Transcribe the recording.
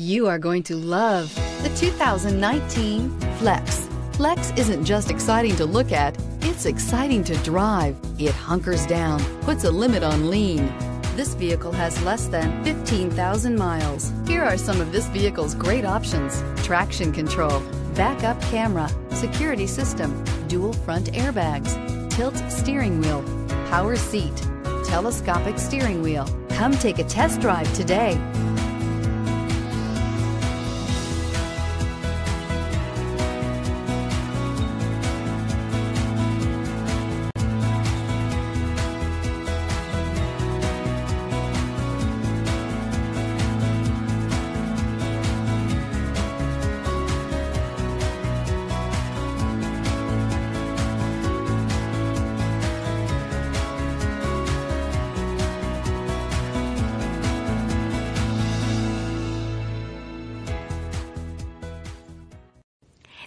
You are going to love the 2019 Flex. Flex isn't just exciting to look at, it's exciting to drive. It hunkers down, puts a limit on lean. This vehicle has less than 15,000 miles. Here are some of this vehicle's great options. Traction control, backup camera, security system, dual front airbags, tilt steering wheel, power seat, telescopic steering wheel. Come take a test drive today.